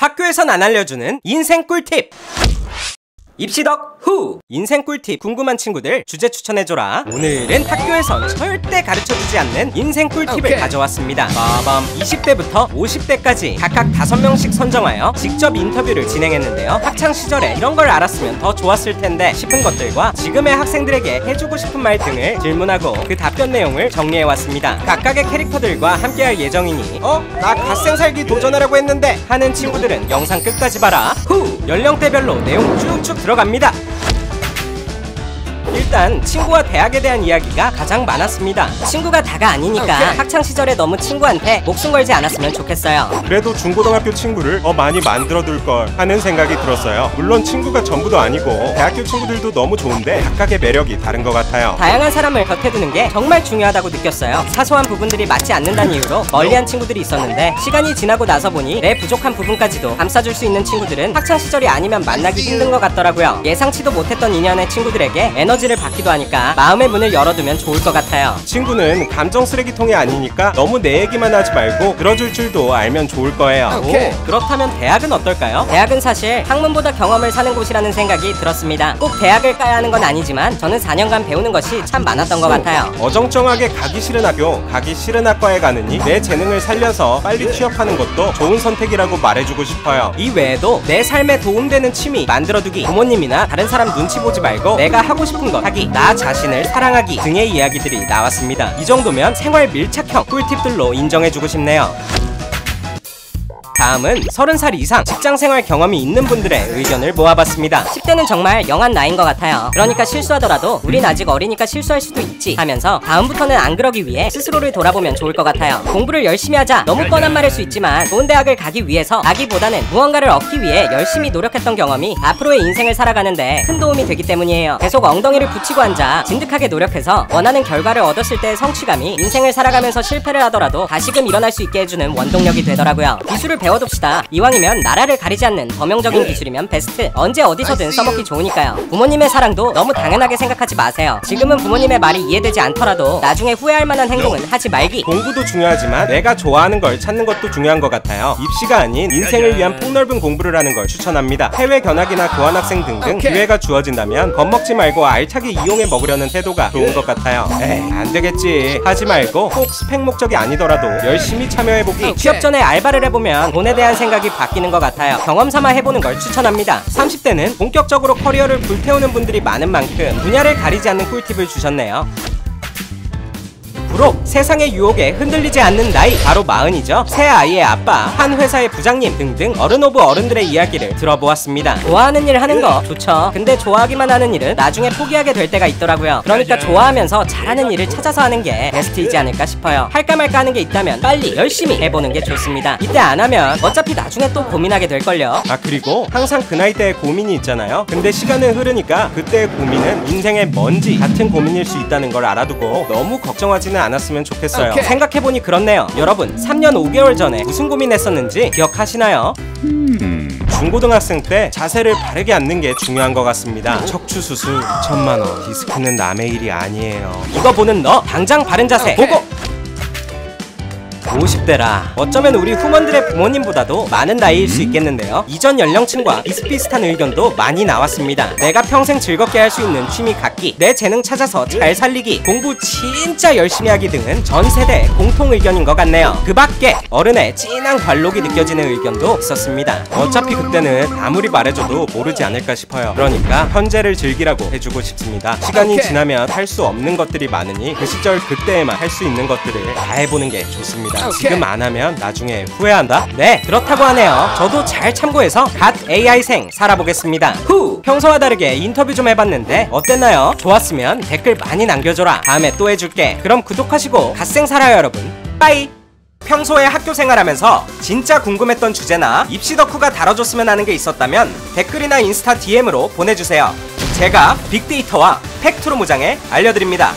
학교에선 안 알려주는 인생 꿀팁. 입시덕 후! 인생 꿀팁 궁금한 친구들 주제 추천해줘라. 오늘은 학교에선 절대 가르쳐주지 않는 인생 꿀팁을 오케이. 가져왔습니다. 빠밤 20대부터 50대까지 각각 5명씩 선정하여 직접 인터뷰를 진행했는데요. 학창시절에 이런 걸 알았으면 더 좋았을 텐데 싶은 것들과 지금의 학생들에게 해주고 싶은 말 등을 질문하고 그 답변 내용을 정리해왔습니다. 각각의 캐릭터들과 함께할 예정이니 어? 나 갓생 살기 도전하려고 했는데 하는 친구들은 영상 끝까지 봐라. 후! 연령대별로 내용 쭉쭉 들어갑니다 일단 친구와 대학에 대한 이야기가 가장 많았습니다. 친구가 다가 아니니까. 학창 시절에 너무 친구한테 목숨 걸지 않았으면 좋겠어요. 그래도 중고등학교 친구를 더 많이 만들어둘 걸 하는 생각이 들었어요. 물론 친구가 전부도 아니고 대학교 친구들도 너무 좋은데 각각의 매력이 다른 것 같아요. 다양한 사람을 곁에 두는 게 정말 중요하다고 느꼈어요. 사소한 부분들이 맞지 않는다는 이유로 멀리한 친구들이 있었는데 시간이 지나고 나서 보니 내 부족한 부분까지도 감싸줄 수 있는 친구들은 학창 시절이 아니면 만나기 힘든 것 같더라고요. 예상치도 못했던 인연의 친구들에게 에너지를 받기도 하니까 마음의 문을 열어두면 좋을 것 같아요. 친구는 감정 쓰레기통이 아니니까 너무 내 얘기만 하지 말고 들어줄 줄도 알면 좋을 거예요. 오케이. 오, 그렇다면 대학은 어떨까요? 대학은 사실 학문보다 경험을 사는 곳이라는 생각이 들었습니다. 꼭 대학을 가야 하는 건 아니지만 저는 4년간 배우는 것이 참 많았던 것 같아요. 어정쩡하게 가기 싫은 학교, 가기 싫은 학과에 가느니 내 재능을 살려서 빨리 취업하는 것도 좋은 선택이라고 말해주고 싶어요. 이 외에도 내 삶에 도움되는 취미 만들어두기 부모님이나 다른 사람 눈치 보지 말고 내가 하고 싶은 것 하기 나 자신을 사랑하기 등의 이야기들이 나왔습니다. 이 정도면 생활 밀착형 꿀팁들로 인정해주고 싶네요 다음은 30살 이상 직장생활 경험이 있는 분들의 의견을 모아봤습니다. 10대는 정말 영한 나이인 것 같아요. 그러니까 실수하더라도 우린 아직 어리니까 실수할 수도 있지 하면서 다음부터는 안 그러기 위해 스스로를 돌아보면 좋을 것 같아요. 공부를 열심히 하자. 너무 뻔한 말일 수 있지만 좋은 대학을 가기 위해서 가기보다는 무언가를 얻기 위해 열심히 노력했던 경험이 앞으로의 인생을 살아가는데 큰 도움이 되기 때문이에요. 계속 엉덩이를 붙이고 앉아 진득하게 노력해서 원하는 결과를 얻었을 때의 성취감이 인생을 살아가면서 실패를 하더라도 다시금 일어날 수 있게 해주는 원동력이 되더라고요. 기술을 배 워둡시다 이왕이면 나라를 가리지 않는 범용적인 기술이면 베스트 언제 어디서든 써먹기 좋으니까요 부모님의 사랑도 너무 당연하게 생각하지 마세요 지금은 부모님의 말이 이해되지 않더라도 나중에 후회할 만한 행동은 하지 말기 공부도 중요하지만 내가 좋아하는 걸 찾는 것도 중요한 것 같아요. 입시가 아닌 인생을 위한 폭넓은 공부를 하는 걸 추천합니다. 해외 견학이나 교환학생 등등. 기회가 주어진다면 겁먹지 말고 알차게 이용해 먹으려는 태도가 좋은 것 같아요. 에이, 안 되겠지. 하지 말고 꼭 스펙 목적이 아니더라도 열심히 참여해보기. 취업 전에 알바를 해보면 돈에 대한 생각이 바뀌는 것 같아요. 경험 삼아 해보는 걸 추천합니다. 30대는 본격적으로 커리어를 불태우는 분들이 많은 만큼 분야를 가리지 않는 꿀팁을 주셨네요. 불혹 세상의 유혹에 흔들리지 않는 나이 바로 마흔이죠. 세 아이의 아빠 한 회사의 부장님 등등 어른 of 어른들의 이야기를 들어보았습니다. 좋아하는 일 하는 거 좋죠. 근데 좋아하기만 하는 일은 나중에 포기하게 될 때가 있더라고요. 그러니까 좋아하면서 잘하는 일을 찾아서 하는 게 베스트이지 않을까 싶어요. 할까 말까 하는 게 있다면 빨리 열심히 해보는 게 좋습니다. 이때 안 하면 어차피 나중에 또 고민하게 될걸요. 아 그리고 항상 그 나이 때의 고민이 있잖아요. 근데 시간은 흐르니까 그때의 고민은 인생의 먼지 같은 고민일 수 있다는 걸 알아두고 너무 걱정하지는 않 았으면 좋겠어요. 오케이. 생각해보니 그렇네요. 여러분 3년 5개월 전에 무슨 고민했었는지 기억하시나요? 중고등학생 때 자세를 바르게 앉는 게 중요한 것 같습니다. 척추 수술 천만 원. 디스크는 남의 일이 아니에요. 이거 보는 너 당장 바른 자세. 오케이. 보고 50대라. 어쩌면 우리 후원들의 부모님보다도 많은 나이일 수 있겠는데요. 이전 연령층과 비슷비슷한 의견도 많이 나왔습니다. 내가 평생 즐겁게 할 수 있는 취미 갖기 내 재능 찾아서 잘 살리기 공부 진짜 열심히 하기 등은 전 세대 공통 의견인 것 같네요. 그 밖에 어른의 진한 관록이 느껴지는 의견도 있었습니다. 어차피 그때는 아무리 말해줘도 모르지 않을까 싶어요. 그러니까 현재를 즐기라고 해주고 싶습니다. 시간이. 지나면 할 수 없는 것들이 많으니 그 시절 그때에만 할 수 있는 것들을 다 해보는 게 좋습니다. 지금 안 하면 나중에 후회한다 네, 그렇다고 하네요. 저도 잘 참고해서 갓생 살아보겠습니다. 후! 평소와 다르게 인터뷰 좀 해봤는데 어땠나요? 좋았으면 댓글 많이 남겨줘라. 다음에 또 해줄게. 그럼 구독하시고 갓생 살아요, 여러분. Bye! 평소에 학교 생활하면서 진짜 궁금했던 주제나 입시 덕후가 다뤄줬으면 하는 게 있었다면 댓글이나 인스타 DM으로 보내주세요. 제가 빅데이터와 팩트로 무장해 알려드립니다.